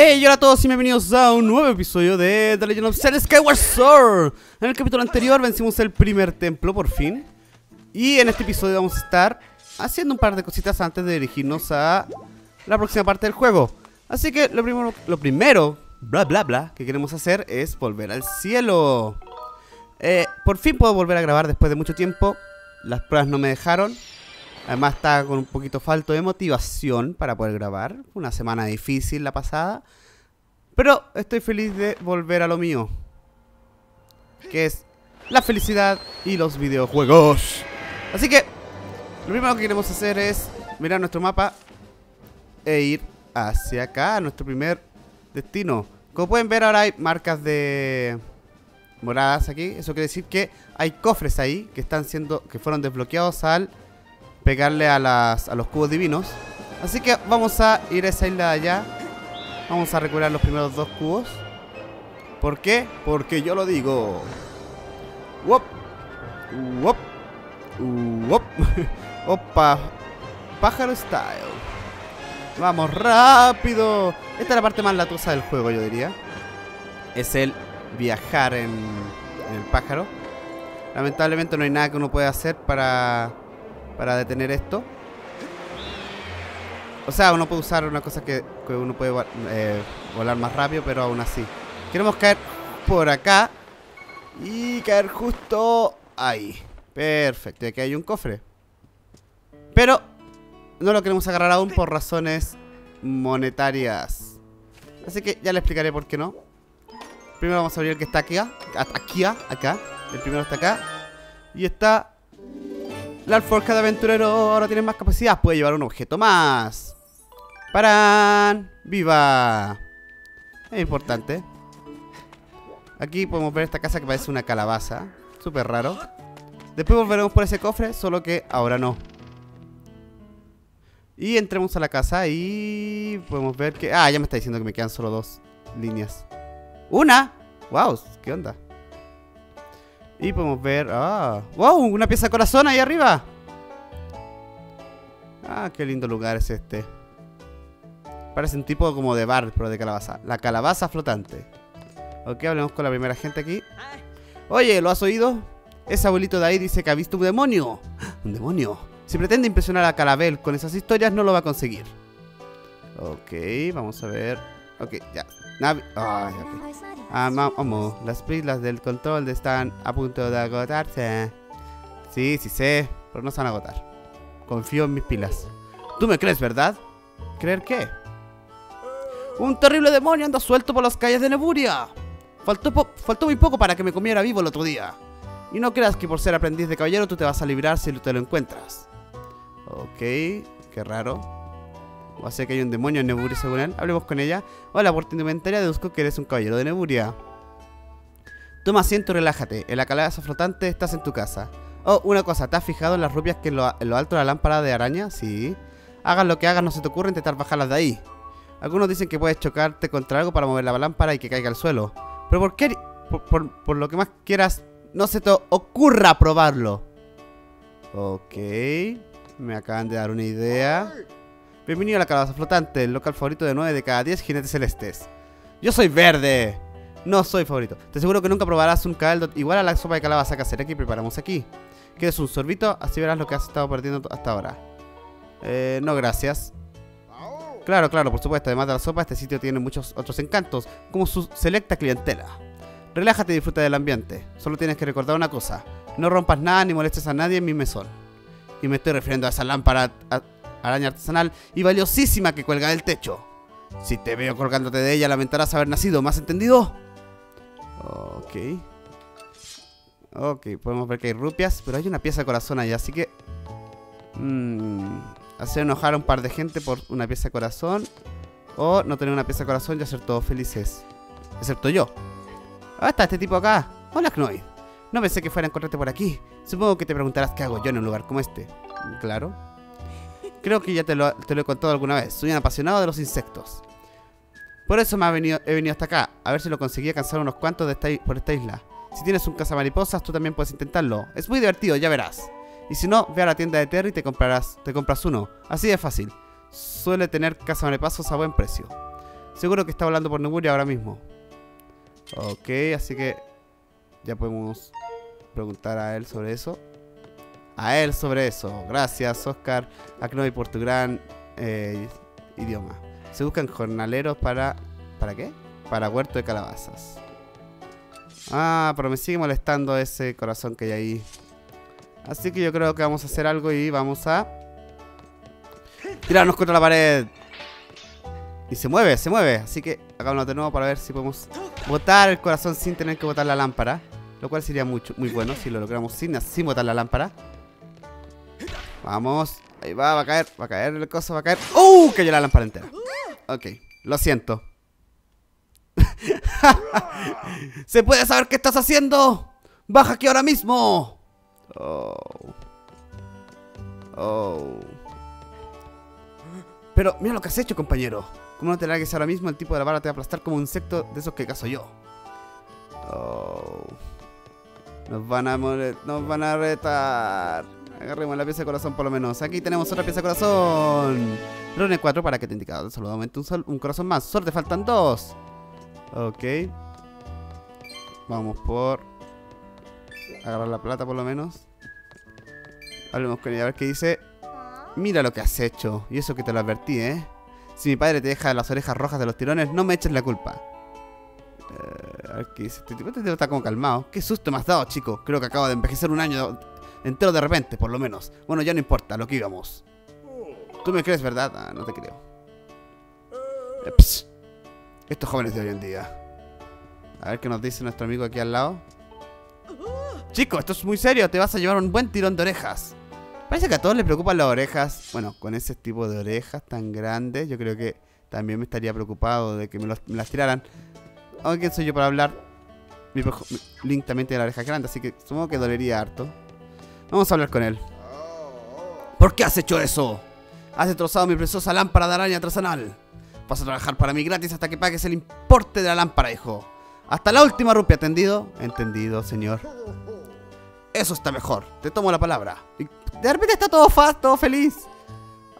Hey, hola a todos y bienvenidos a un nuevo episodio de The Legend of Zelda Skyward Sword. En el capítulo anterior vencimos el primer templo por fin. Y en este episodio vamos a estar haciendo un par de cositas antes de dirigirnos a la próxima parte del juego. Así que lo primero, lo primero bla bla bla, que queremos hacer es volver al cielo. Eh, Por fin puedo volver a grabar después de mucho tiempo. Las pruebas no me dejaron Además estaba con un poquito falto de motivación para poder grabar. Una semana difícil la pasada. Pero estoy feliz de volver a lo mío. Que es la felicidad y los videojuegos. Así que lo primero que queremos hacer es mirar nuestro mapa e ir hacia acá, a nuestro primer destino. Como pueden ver ahora hay marcas de moradas aquí. Eso quiere decir que hay cofres ahí que están siendo que fueron desbloqueados al pegarle a, las, a los cubos divinos. Así que vamos a ir a esa isla de allá. Vamos a recuperar los primeros dos cubos. ¿Por qué? Porque yo lo digo. Wop. Wop. Wop. Opa. Pájaro style. Vamos, rápido. Esta es la parte más latosa del juego, yo diría. Es el viajar en, en el pájaro. Lamentablemente no hay nada que uno pueda hacer para para detener esto. O sea, uno puede usar una cosa que, uno puede eh, volar más rápido, pero aún así. Queremos caer por acá y caer justo ahí. Perfecto, aquí hay un cofre. Pero no lo queremos agarrar aún por razones monetarias. Así que ya le explicaré por qué no. Primero vamos a abrir el que está aquí, aquí, acá. El primero está acá. Y está la alforja de aventurero ahora tiene más capacidad. Puede llevar un objeto más. ¡Parán! ¡Viva! Es importante. Aquí podemos ver esta casa que parece una calabaza. Súper raro. Después volveremos por ese cofre, solo que ahora no. Y entremos a la casa y podemos ver que... Ah, ya me está diciendo que me quedan solo dos líneas. ¡Una! ¡Wow! ¿Qué onda? Y podemos ver... ¡Ah! ¡Wow! Una pieza de corazón ahí arriba. Ah, qué lindo lugar es este. Parece un tipo como de bar, pero de calabaza. La calabaza flotante. Ok, hablemos con la primera gente aquí. Oye, ¿lo has oído? Ese abuelito de ahí dice que ha visto un demonio. ¿Un demonio? Si pretende impresionar a Calabel con esas historias, no lo va a conseguir. Ok, vamos a ver. Ok, ya. Navi Ay, Ah, vamos. Las pilas del control están a punto de agotarse. Sí, sí sé, pero no se van a agotar. Confío en mis pilas. ¿Tú me crees, verdad? ¿Creer qué? ¡Un terrible demonio anda suelto por las calles de Neburia! Faltó, faltó muy poco para que me comiera vivo el otro día. Y no creas que por ser aprendiz de caballero tú te vas a librar si te lo encuentras. Ok, qué raro. O hace que hay un demonio en Neburia según él. Hablemos con ella. Hola, por tu indumentaria deduzco que eres un caballero de Neburia. Toma asiento y relájate. En la calabaza flotante estás en tu casa. Oh, una cosa, ¿te has fijado en las rupias que en lo, alto de la lámpara de araña? Sí. Hagas lo que hagas, no se te ocurre intentar bajarlas de ahí. Algunos dicen que puedes chocarte contra algo para mover la lámpara y que caiga al suelo. Pero ¿por qué? Por, por lo que más quieras, no se te ocurra probarlo. Ok. Me acaban de dar una idea. Bienvenido a la calabaza flotante, el local favorito de 9 de cada 10 jinetes celestes. Yo soy verde. No soy favorito. Te aseguro que nunca probarás un caldo igual a la sopa de calabaza casera que preparamos aquí. ¿Quieres un sorbito? Así verás lo que has estado perdiendo hasta ahora. Eh, no, gracias. Claro, claro, por supuesto. Además de la sopa, este sitio tiene muchos otros encantos, como su selecta clientela. Relájate y disfruta del ambiente. Solo tienes que recordar una cosa. No rompas nada ni molestes a nadie en mi mesón. Y me estoy refiriendo a esa lámpara araña artesanal y valiosísima que cuelga del techo. Si te veo colgándote de ella, lamentarás haber nacido, ¿más entendido? Ok. Ok, podemos ver que hay rupias, pero hay una pieza de corazón ahí, así que... Mmm, hacer enojar a un par de gente por una pieza de corazón. O no tener una pieza de corazón y hacer todos felices. Excepto yo. Ah, está este tipo acá. Hola, Knoid. No pensé que fuera a encontrarte por aquí. Supongo que te preguntarás qué hago yo en un lugar como este. Claro. Creo que ya te lo, he contado alguna vez. Soy un apasionado de los insectos. Por eso me he venido, he venido hasta acá. A ver si lo conseguí alcanzar unos cuantos por esta isla. Si tienes un cazamariposas, tú también puedes intentarlo. Es muy divertido, ya verás. Y si no, ve a la tienda de Terry y te comprarás, te compras uno. Así de fácil. Suele tener cazamariposas a buen precio. Seguro que está hablando por Neburia ahora mismo. Ok, así que ya podemos preguntar a él sobre eso. A él sobre eso. Gracias, Oscar Acnoy, por tu gran eh, idioma. Se buscan jornaleros para... ¿Para qué? Para huerto de calabazas. Ah, pero me sigue molestando ese corazón que hay ahí. Así que yo creo que vamos a hacer algo y vamos a... Tirarnos contra la pared. Y se mueve, se mueve. Así que hagámoslo de nuevo para ver si podemos botar el corazón sin tener que botar la lámpara. Lo cual sería mucho, muy bueno si lo logramos sin, sin botar la lámpara. Vamos. Ahí va, va a caer, va a caer el coso, va a caer. ¡Uh! Cayó la lámpara entera. Ok, lo siento. ¿Se puede saber qué estás haciendo? ¡Baja aquí ahora mismo! Oh. Oh. Pero mira lo que has hecho, compañero. Como no te largues ahora mismo, el tipo de la vara te va a aplastar como un insecto de esos que caso yo. Oh. Nos van a morir, nos van a retar. Agarremos la pieza de corazón por lo menos. Aquí tenemos otra pieza de corazón. Rune 4 para que te indique solamente un, corazón más. Solo te faltan dos. Ok. Vamos por... Agarrar la plata por lo menos. Hablemos con ella a ver qué dice. Mira lo que has hecho. Y eso que te lo advertí, ¿eh? Si mi padre te deja las orejas rojas de los tirones, no me eches la culpa. Eh, a ver qué dice. Este tipo este está como calmado. Qué susto me has dado, chico. Creo que acabo de envejecer un año entero de repente, por lo menos. Bueno, ya no importa, lo que íbamos. ¿Tú me crees, verdad? Ah, no te creo. Eh, Estos jóvenes de hoy en día. A ver qué nos dice nuestro amigo aquí al lado. Chico, esto es muy serio. Te vas a llevar un buen tirón de orejas. Parece que a todos les preocupan las orejas. Bueno, con ese tipo de orejas tan grandes, yo creo que también me estaría preocupado de que me, las tiraran. Aunque soy yo para hablar. Mi, Link también tiene la oreja grande, así que supongo que dolería harto. Vamos a hablar con él. ¿Por qué has hecho eso? Has destrozado mi preciosa lámpara de araña artesanal. Vas a trabajar para mí gratis hasta que pagues el importe de la lámpara, hijo. Hasta la última rupia, ¿entendido? Entendido, señor. Eso está mejor. Te tomo la palabra. de repente está todo fast, todo feliz.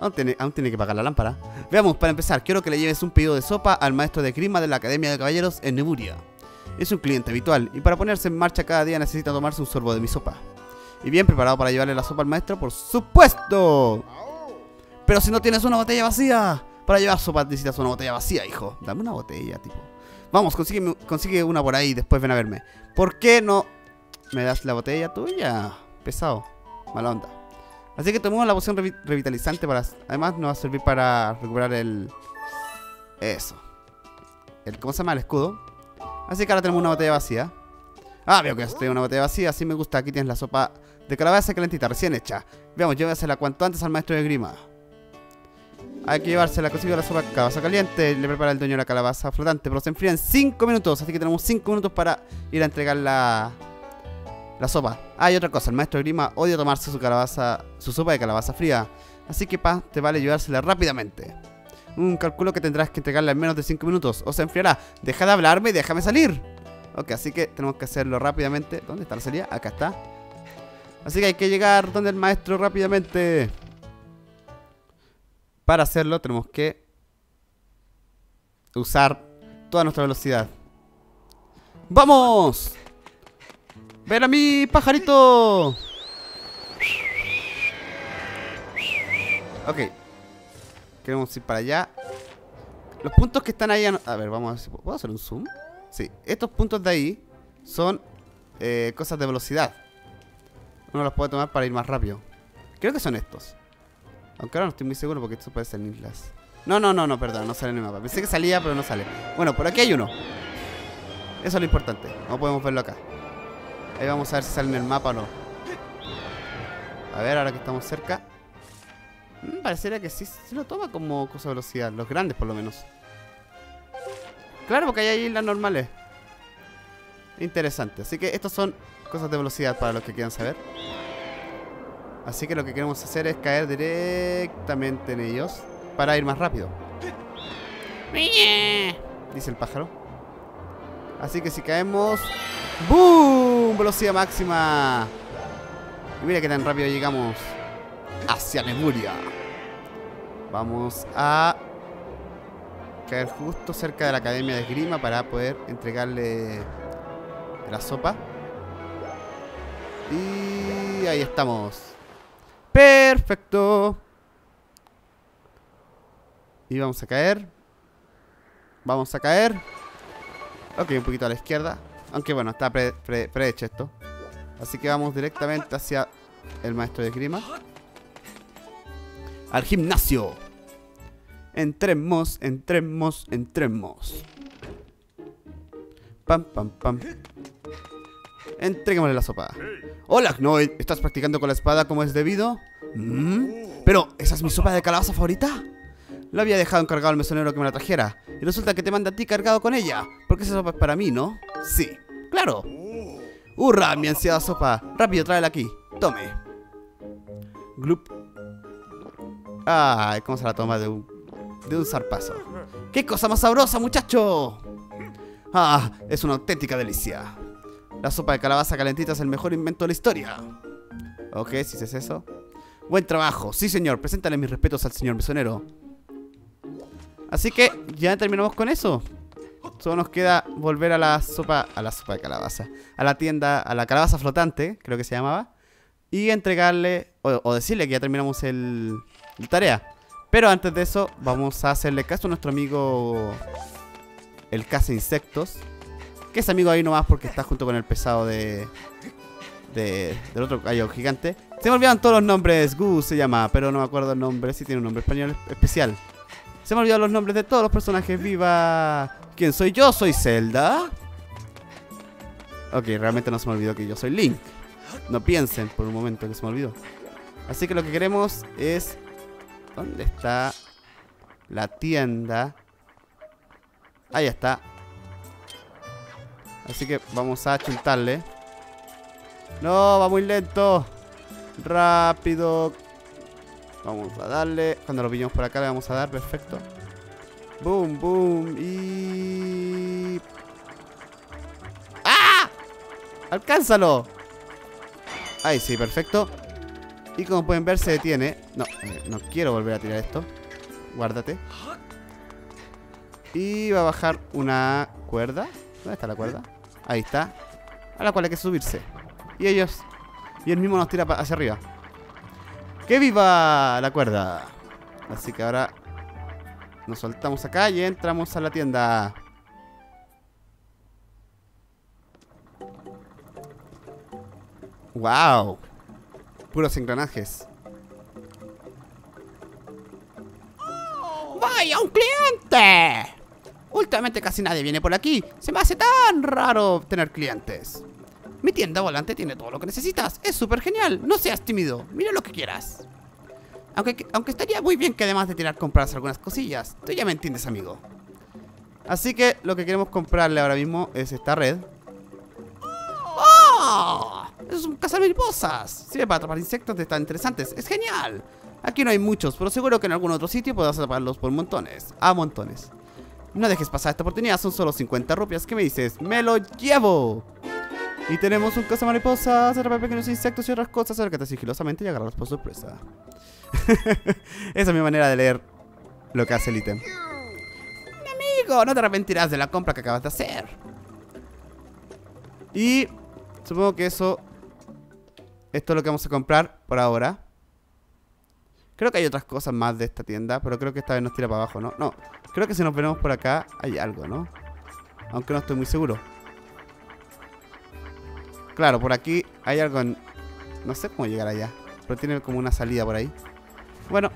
Aún tiene, aún tiene, que pagar la lámpara. Veamos, para empezar, quiero que le lleves un pedido de sopa al maestro de Grima de la Academia de Caballeros en Neburia. Es un cliente habitual y para ponerse en marcha cada día necesita tomarse un sorbo de mi sopa. Y bien preparado para llevarle la sopa al maestro, por supuesto. Pero si no tienes una botella vacía, para llevar sopa necesitas una botella vacía, hijo. Dame una botella, tipo. Vamos, consigue, consigue una por ahí y después ven a verme. ¿Por qué no me das la botella tuya? Pesado. Mala onda. Así que tomamos la poción revitalizante para... Además nos va a servir para recuperar el... Eso. El, ¿Cómo se llama? El escudo. Así que ahora tenemos una botella vacía. Ah, veo que estoy una botella vacía. Así me gusta. Aquí tienes la sopa de calabaza calentita, recién hecha. Veamos, llévasela cuanto antes al maestro de grima. Hay que llevársela, consigo la sopa de calabaza caliente. Le prepara el dueño la calabaza flotante, pero se enfría en 5 minutos. Así que tenemos 5 minutos para ir a entregar la, la sopa. Ah, y otra cosa, el maestro de grima odia tomarse su calabaza, su sopa de calabaza fría. Así que pa, te vale llevársela rápidamente. Un cálculo que tendrás que entregarla en menos de 5 minutos o se enfriará. Deja de hablarme y déjame salir. Ok, así que tenemos que hacerlo rápidamente. ¿Dónde está la salida? Acá está. Así que hay que llegar donde el maestro rápidamente. Para hacerlo tenemos que usar toda nuestra velocidad. ¡Vamos! ¡Ven a mí, pajarito! Ok. Queremos ir para allá. Los puntos que están ahí... A ver, vamos a ver si... ¿Puedo hacer un zoom? Sí, estos puntos de ahí son eh, cosas de velocidad. Uno los puede tomar para ir más rápido. Creo que son estos. Aunque ahora no estoy muy seguro porque esto puede ser en islas. No, no, no, no, perdón, no sale en el mapa. Pensé que salía, pero no sale. Bueno, por aquí hay uno. Eso es lo importante. No podemos verlo acá. Ahí vamos a ver si sale en el mapa o no. A ver, ahora que estamos cerca. Mm, parecería que sí, sí lo toma como cosa de velocidad. Los grandes, por lo menos. Claro, porque hay islas normales. Interesante. Así que estos son cosas de velocidad para los que quieran saber. Así que lo que queremos hacer es caer directamente en ellos para ir más rápido. Dice el pájaro. Así que si caemos... ¡Boom! Velocidad máxima. Y mira qué tan rápido llegamos hacia Lemuria. Vamos a caer justo cerca de la academia de esgrima para poder entregarle la sopa. Y ahí estamos. Perfecto. Y vamos a caer. Vamos a caer. Ok, un poquito a la izquierda. Aunque bueno, está prehecho esto. Así que vamos directamente hacia el maestro de esgrima. Al gimnasio. Entremos, entremos, entremos. Pam, pam, pam. Entreguémosle la sopa. Hola, ¿no estás practicando con la espada como es debido? ¿Mm? Pero, ¿esa es mi sopa de calabaza favorita? Lo había dejado encargado al mesonero que me la trajera. Y resulta que te manda a ti cargado con ella. Porque esa sopa es para mí, ¿no? Sí, claro. ¡Hurra, mi ansiada sopa! Rápido, tráela aquí. Tome. Gloop. Ay, cómo se la toma de un, de un zarpazo. ¡Qué cosa más sabrosa, muchacho! Ah, es una auténtica delicia. La sopa de calabaza calentita es el mejor invento de la historia. Ok, si es eso. Buen trabajo. Sí, señor. Preséntale mis respetos al señor mesonero. Así que ya terminamos con eso. Solo nos queda volver a la sopa, a la sopa de calabaza, a la tienda, a la calabaza flotante, creo que se llamaba, y entregarle, o, decirle que ya terminamos el, tarea. Pero antes de eso, vamos a hacerle caso a nuestro amigo, el caza insectos, que es amigo ahí nomás porque está junto con el pesado de, de del otro gallo gigante. Se me olvidan todos los nombres, Gu se llama, pero no me acuerdo el nombre, si tiene un nombre español especial. Se me olvidaron los nombres de todos los personajes. ¡Viva! ¿Quién soy yo? Soy Zelda. Ok, realmente no se me olvidó que yo soy Link. No piensen por un momento que se me olvidó. Así que lo que queremos es... ¿Dónde está la tienda? Ahí está. Así que vamos a chuntarle. No, va muy lento. Rápido. Vamos a darle. Cuando lo pillemos por acá le vamos a dar, perfecto. Boom, boom. Y... ¡Ah! ¡Alcánzalo! Ahí sí, perfecto. Y como pueden ver se detiene. No, eh, no quiero volver a tirar esto. Guárdate. Y va a bajar una cuerda. ¿Dónde está la cuerda? Ahí está. A la cual hay que subirse. Y ellos... Y él mismo nos tira hacia arriba. ¡Que viva la cuerda! Así que ahora nos soltamos acá y entramos a la tienda. ¡Wow! Puros engranajes. ¡Vaya, un cliente! Últimamente casi nadie viene por aquí. Se me hace tan raro tener clientes. Mi tienda volante tiene todo lo que necesitas. Es súper genial. No seas tímido. Mira lo que quieras. Aunque, aunque estaría muy bien que además de tirar compras algunas cosillas. Tú ya me entiendes, amigo. Así que lo que queremos comprarle ahora mismo es esta red. ¡Oh! Es un cazamariposas. Sirve para atrapar insectos de tan interesantes. Es genial. Aquí no hay muchos, pero seguro que en algún otro sitio podrás atraparlos por montones. A montones. No dejes pasar esta oportunidad, son solo 50 rupias. ¿Qué me dices? ¡Me lo llevo! Y tenemos un caza mariposas, atrapa pequeños insectos y otras cosas. Acércate sigilosamente y agarrarlos por sorpresa. Esa es mi manera de leer lo que hace el ítem. Mi amigo, no te arrepentirás de la compra que acabas de hacer. Y supongo que eso... Esto es lo que vamos a comprar por ahora. Creo que hay otras cosas más de esta tienda, pero creo que esta vez nos tira para abajo, ¿no? No, creo que si nos venimos por acá hay algo, ¿no? Aunque no estoy muy seguro. Claro, por aquí hay algo en... No sé cómo llegar allá. Pero tiene como una salida por ahí. Bueno,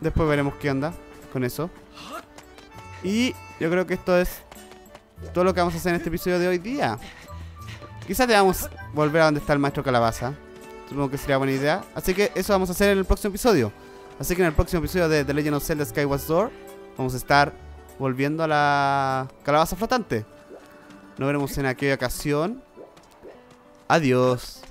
después veremos qué onda con eso. Y yo creo que esto es todo lo que vamos a hacer en este episodio de hoy día. Quizás debamos volver a donde está el maestro Calabaza. Supongo que sería buena idea. Así que eso vamos a hacer en el próximo episodio. Así que en el próximo episodio de The Legend of Zelda Skyward Sword vamos a estar volviendo a la calabaza flotante. Nos veremos en aquella ocasión. Adiós.